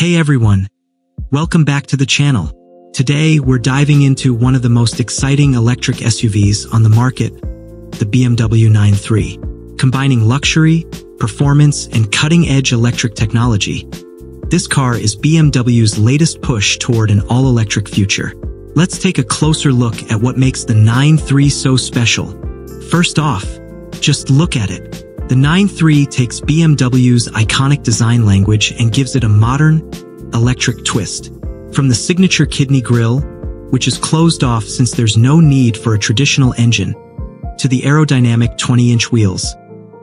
Hey everyone! Welcome back to the channel. Today, we're diving into one of the most exciting electric SUVs on the market, the BMW iX3. Combining luxury, performance, and cutting-edge electric technology, this car is BMW's latest push toward an all-electric future. Let's take a closer look at what makes the iX3 so special. First off, just look at it. The iX3 takes BMW's iconic design language and gives it a modern, electric twist. From the signature kidney grille, which is closed off since there's no need for a traditional engine, to the aerodynamic 20-inch wheels.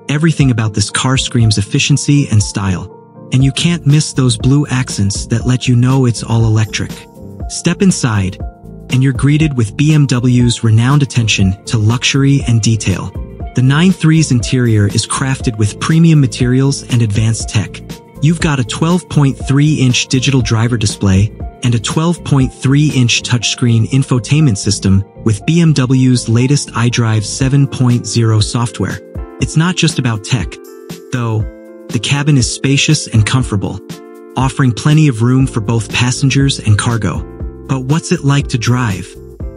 Everything about this car screams efficiency and style. And you can't miss those blue accents that let you know it's all electric. Step inside, and you're greeted with BMW's renowned attention to luxury and detail. The iX3's interior is crafted with premium materials and advanced tech. You've got a 12.3-inch digital driver display and a 12.3-inch touchscreen infotainment system with BMW's latest iDrive 7.0 software. It's not just about tech, though. The cabin is spacious and comfortable, offering plenty of room for both passengers and cargo. But what's it like to drive?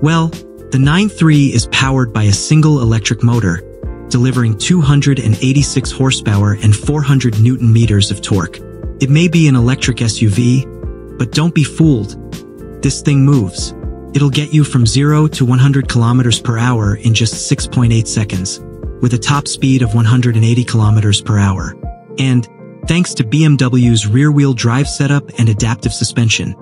Well, the iX3 is powered by a single electric motor, delivering 286 horsepower and 400 newton meters of torque. It may be an electric SUV, but don't be fooled. This thing moves. It'll get you from 0 to 100 kilometers per hour in just 6.8 seconds, with a top speed of 180 kilometers per hour. And, thanks to BMW's rear-wheel drive setup and adaptive suspension,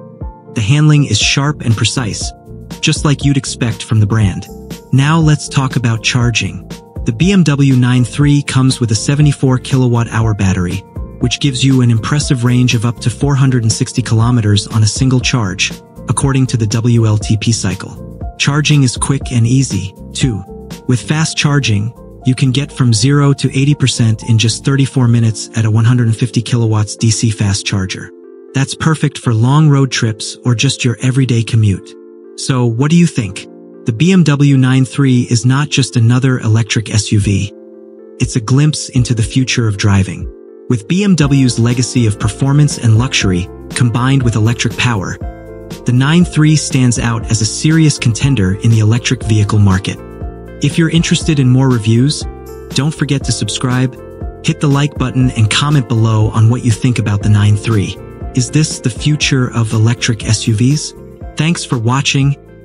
the handling is sharp and precise, just like you'd expect from the brand. Now let's talk about charging. The BMW iX3 comes with a 74 kilowatt-hour battery, which gives you an impressive range of up to 460 kilometers on a single charge, according to the WLTP cycle. Charging is quick and easy, too. With fast charging, you can get from 0 to 80% in just 34 minutes at a 150 kilowatts DC fast charger. That's perfect for long road trips or just your everyday commute. So what do you think? The BMW iX3 is not just another electric SUV. It's a glimpse into the future of driving. With BMW's legacy of performance and luxury, combined with electric power, the iX3 stands out as a serious contender in the electric vehicle market. If you're interested in more reviews, don't forget to subscribe, hit the like button, and comment below on what you think about the iX3. Is this the future of electric SUVs? Thanks for watching,